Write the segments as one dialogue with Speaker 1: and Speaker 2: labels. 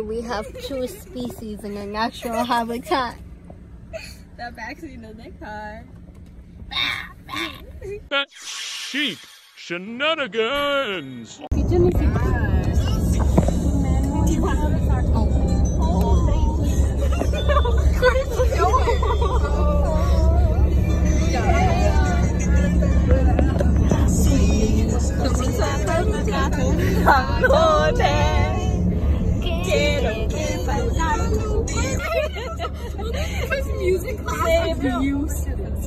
Speaker 1: sure we have two species in their natural habitat.
Speaker 2: The backseat of the car.
Speaker 3: Sheep shenanigans.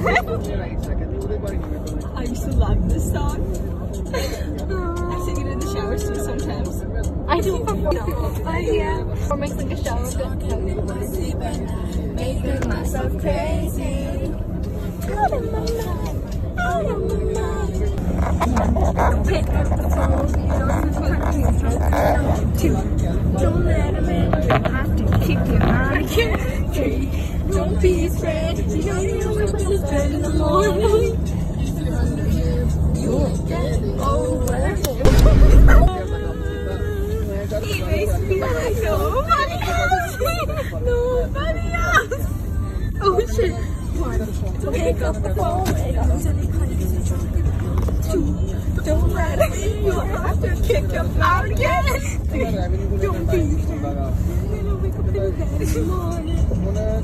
Speaker 2: D7. I used to love this song. I sing it in the shower too sometimes.
Speaker 1: I do perform. Oh yeah. Or makes like a shower.
Speaker 2: Making myself crazy. Out of my mind. Out of my mind. Two. Don't let in. Have to kick him out. Three. Don't be afraid. You know you bed in the morning. Get over He makes me like nobody else. Nobody else. Oh shit. One. Pick up the I'm. Don't let in. You'll have to kick him out again. Don't be. You wake up in the morning.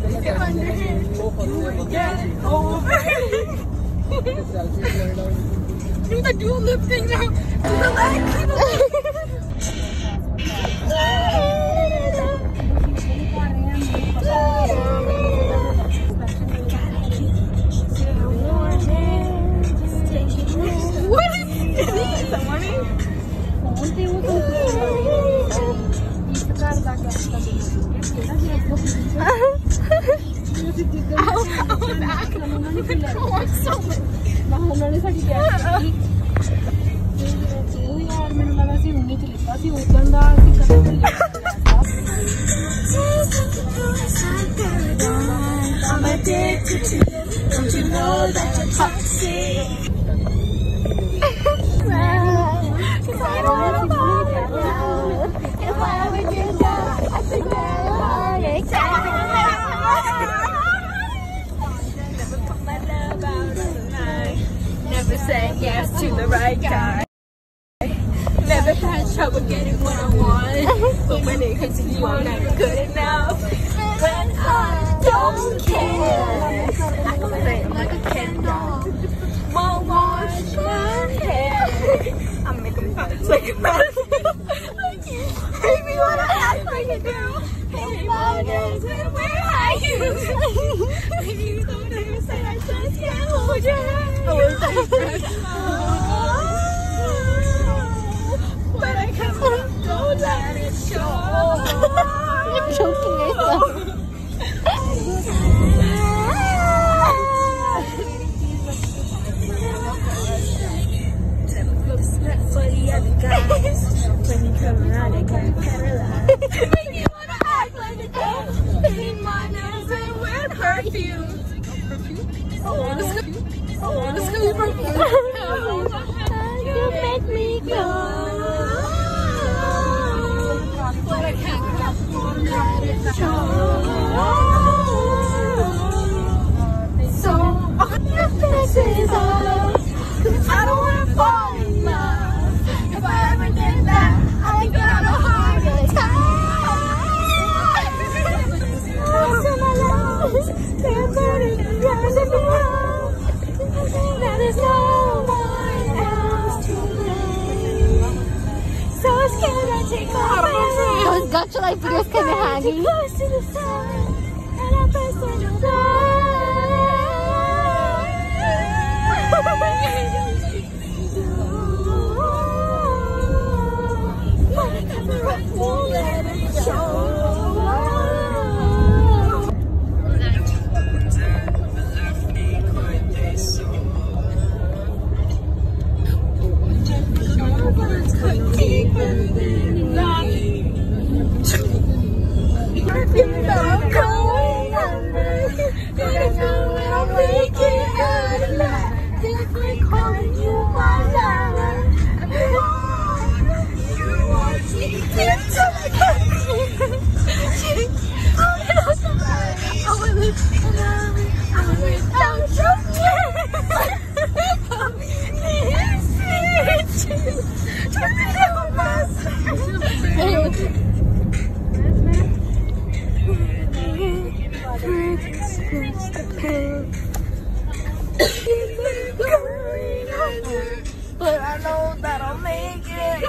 Speaker 2: You get over it. Do the Dua Lipa thing now.
Speaker 4: ਮੰਨਣੇ ਸਾਡੀ ਉਹ ਯਾਰ ਮੈਨੂੰ ਲੱਗਾ ਸੀ 19 ਚ ਲਿੱਤਾ ਸੀ ਉਦੋਂ ਦਾ ਅਸੀਂ ਕਦੇ ਨਹੀਂ ਲਿੱਤਾ
Speaker 2: I'm addicted to you. Don't you know that you're toxic? Are you? Baby, you don't understand. I just can't hold your
Speaker 1: Those gotcha like videos can be
Speaker 2: But I know that I'll make it.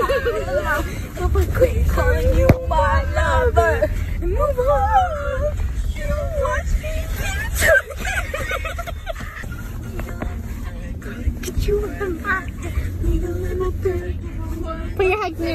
Speaker 2: But we quit calling you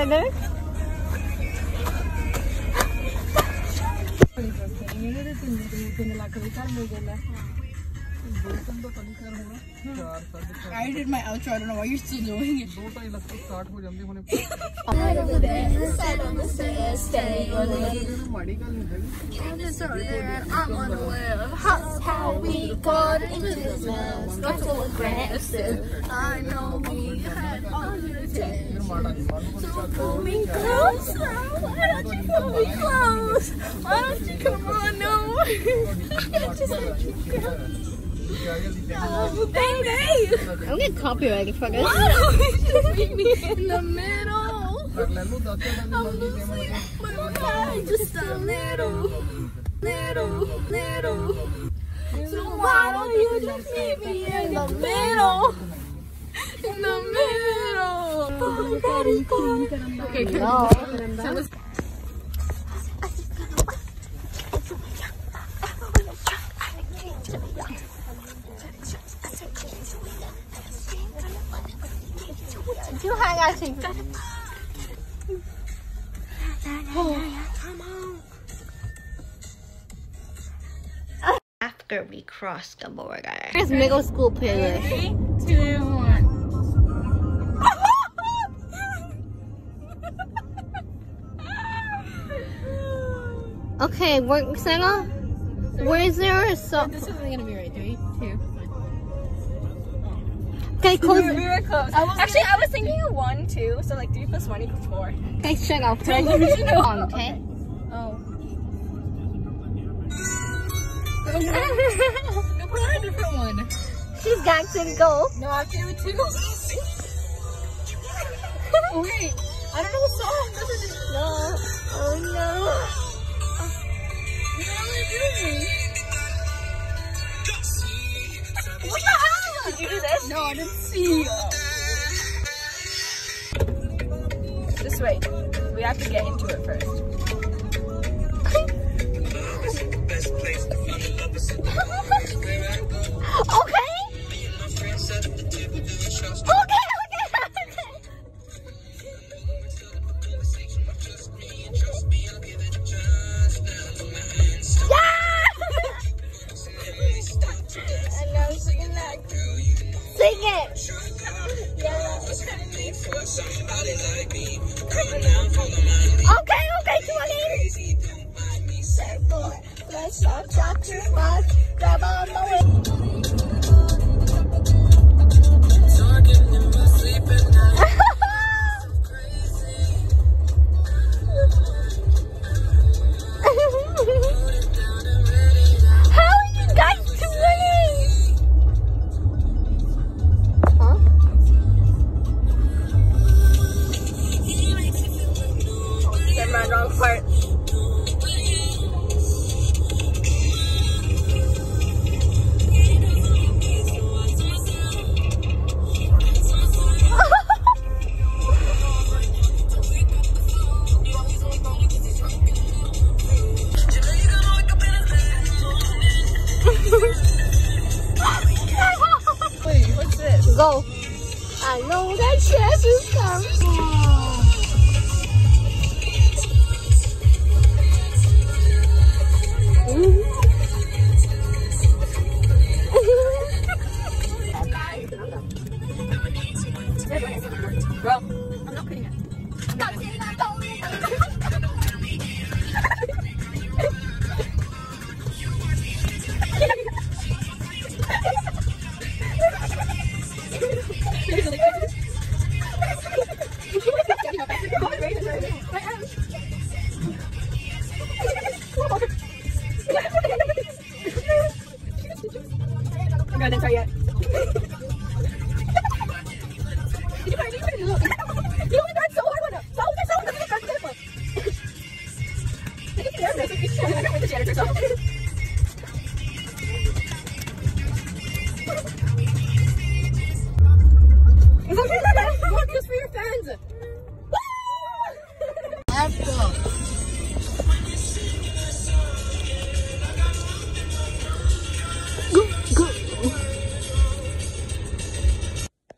Speaker 2: colour मिळत तुम्ही तुम्ही तुम्हाला कविता मिळेल I
Speaker 4: did my outro. I don't know why you're still doing it.
Speaker 2: I'm unaware of how we got into this mess. Got so aggressive. I know we had the attention. So pull me close. Why don't you pull me close? Why don't you come on now? I just let you go. Oh, baby.
Speaker 1: I'm gonna copyright for this.
Speaker 2: Why don't you just meet me in the middle? I'm losing my mind just a little, little, little. So why don't you just meet me in the middle? In the middle. Okay,
Speaker 1: No. Chú hai ai xin After we cross the border. Here's middle school playlist.
Speaker 2: Three, two, one.
Speaker 1: Okay, we're Senna. Where is there a song?
Speaker 4: This isn't gonna be right. Three, two.
Speaker 1: Okay, close.
Speaker 2: We were close. Actually, I was thinking of one, two. So like three plus one equals four.
Speaker 1: Okay, shut up. On, okay.
Speaker 2: Oh. No, put on a different one.
Speaker 1: She's got to go.
Speaker 2: No, I do too. oh, wait. I don't know what song. This is
Speaker 1: No. Oh no.
Speaker 2: You know what I'm doing. Hell? Did you do this? No, I didn't see. you. This way. We have to get into it first.
Speaker 1: Okay. Okay, okay, Sing it. Okay, okay. Let's not talk too much. Grab on the you
Speaker 2: try? You only tried so it yourself. What is for your fans?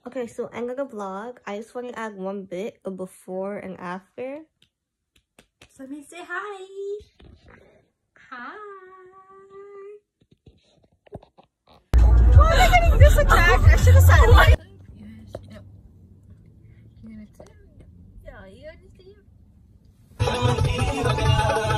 Speaker 5: Okay, so end of the vlog. I just want to add one bit of before and after.
Speaker 2: So let me say hi. Hi. Why am I getting this attack? I should have said understand? Yeah, you understand?